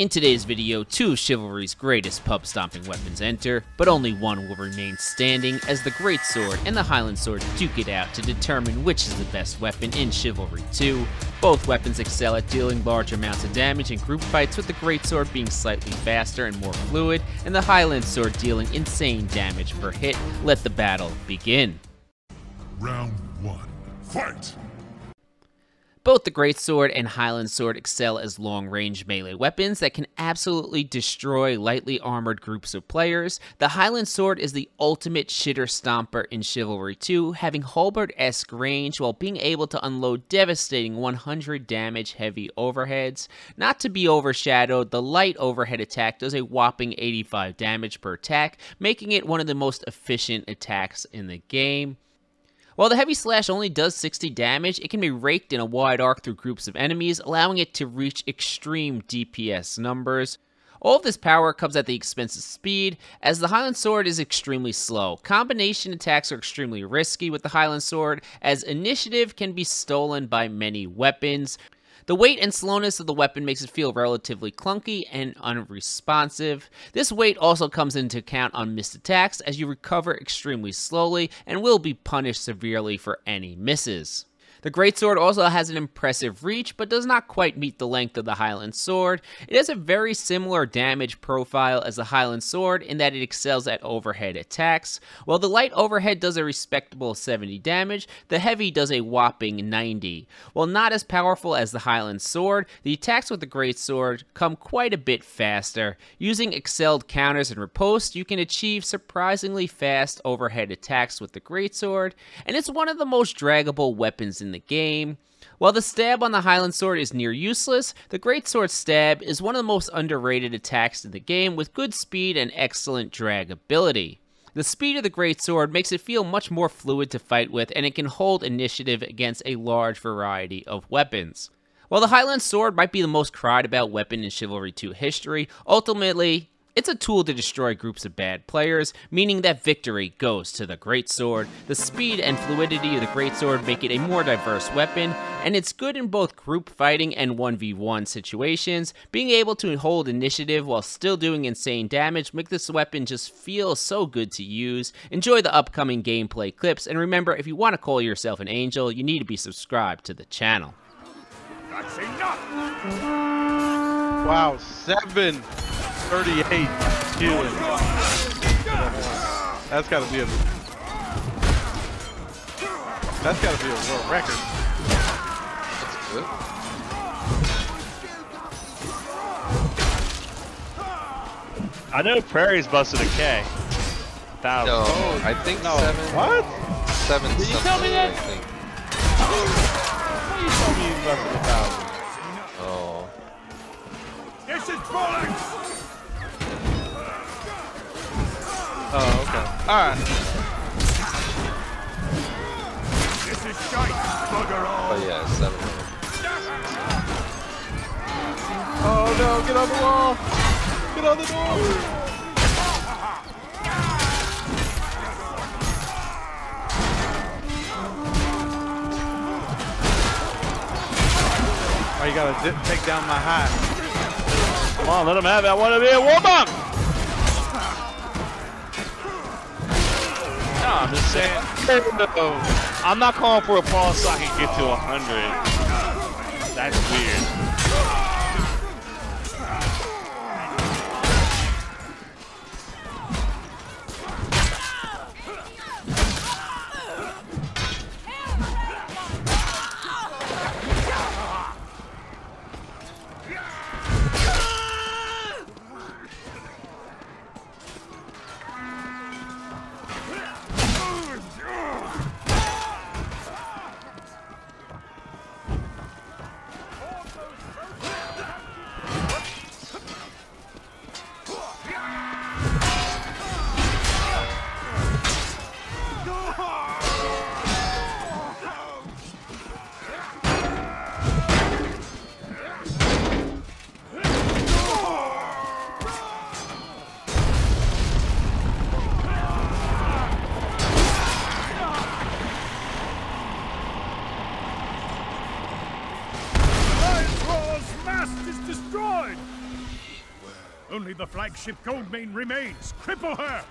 In today's video, two of Chivalry's greatest pub stomping weapons enter, but only one will remain standing as the Great Sword and the Highland Sword duke it out to determine which is the best weapon in Chivalry 2. Both weapons excel at dealing large amounts of damage in group fights, with the Great Sword being slightly faster and more fluid, and the Highland Sword dealing insane damage per hit. Let the battle begin. Round one, fight! Both the Greatsword and Highland Sword excel as long range melee weapons that can absolutely destroy lightly armored groups of players. The Highland Sword is the ultimate shitter stomper in Chivalry 2, having halberd esque range while being able to unload devastating 100 damage heavy overheads. Not to be overshadowed, the light overhead attack does a whopping 85 damage per attack, making it one of the most efficient attacks in the game. While the Heavy Slash only does 60 damage, it can be raked in a wide arc through groups of enemies, allowing it to reach extreme DPS numbers. All of this power comes at the expense of speed, as the Highland Sword is extremely slow. Combination attacks are extremely risky with the Highland Sword, as initiative can be stolen by many weapons. The weight and slowness of the weapon makes it feel relatively clunky and unresponsive. This weight also comes into account on missed attacks as you recover extremely slowly and will be punished severely for any misses. The Greatsword also has an impressive reach, but does not quite meet the length of the Highland Sword. It has a very similar damage profile as the Highland Sword in that it excels at overhead attacks. While the light overhead does a respectable 70 damage, the heavy does a whopping 90. While not as powerful as the Highland Sword, the attacks with the Greatsword come quite a bit faster. Using excelled counters and riposte, you can achieve surprisingly fast overhead attacks with the Greatsword, and it's one of the most draggable weapons in in the game. While the stab on the Highland Sword is near useless, the Great Sword stab is one of the most underrated attacks in the game with good speed and excellent drag ability. The speed of the Great Sword makes it feel much more fluid to fight with, and it can hold initiative against a large variety of weapons. While the Highland Sword might be the most cried about weapon in Chivalry 2 history, ultimately, it's a tool to destroy groups of bad players, meaning that victory goes to the Great Sword. The speed and fluidity of the Great Sword make it a more diverse weapon, and it's good in both group fighting and 1v1 situations. Being able to hold initiative while still doing insane damage make this weapon just feel so good to use. Enjoy the upcoming gameplay clips, and remember, if you want to call yourself an angel, you need to be subscribed to the channel. That's enough! Wow, seven 38 healing. That's gotta be a That's gotta be a world record. That's good. I know Prairie's busted a K. Thousand. No, oh, I think no. seven. What? Seven. Did you tell me that? I think. What you told me you busted a thousand? Oh. This is bollocks! Oh, okay. Alright. This is shite, bugger all. Oh yeah, seven. Oh no, get on the wall! Get on the door! Oh, you gotta take down my hat. Come on, let him have it. I want to be a woman! I'm just saying. I'm not calling for a pause so I can get to 100. That's weird. is destroyed! Only the flagship Goldmane remains! Cripple her!